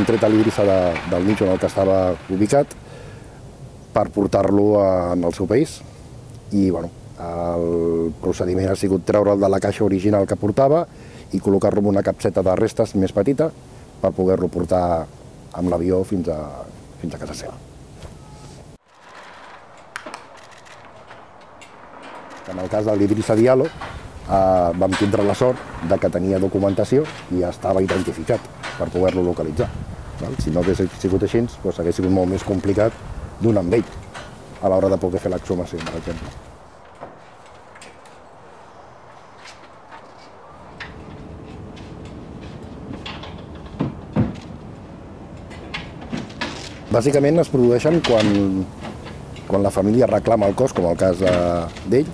hem tret l'Ibrisa de, del nicho en el que estava ubicat per portar-lo en el seu país i bueno, el procediment ha sigut treure'l de la caixa original que portava i col·locar-lo en una capseta de restes més petita per poder-lo portar amb l'avió fins, a, fins a casa seva. En el cas de l'Idrissa Diallo, eh, vam tindre la sort de que tenia documentació i estava identificat per poder-lo localitzar. Val? Si no hagués sigut així, doncs hagués sigut molt més complicat donar amb ell a l'hora de poder fer l'exhumació, per exemple. Bàsicament es produeixen quan, quan la família reclama el cos, com el cas d'ell,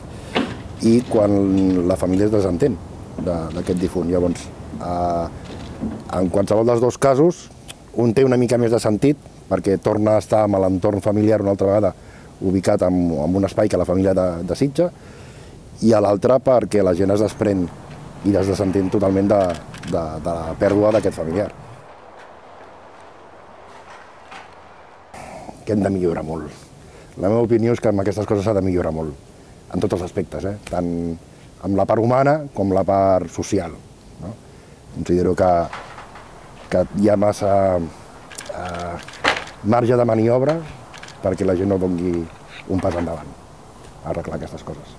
i quan la família es desentén d'aquest difunt. Llavors, eh, en qualsevol dels dos casos, un té una mica més de sentit, perquè torna a estar amb l'entorn familiar una altra vegada ubicat en, en un espai que la família de, desitja, i a l'altre perquè la gent es desprèn i es desentén totalment de, de, de la pèrdua d'aquest familiar. Que hem de millorar molt. La meva opinió és que amb aquestes coses s'ha de millorar molt, en tots els aspectes, eh? tant amb la part humana com la part social. No? Considero que, que hi ha massa eh, marge de maniobra perquè la gent no dongui un pas endavant a arreglar aquestes coses.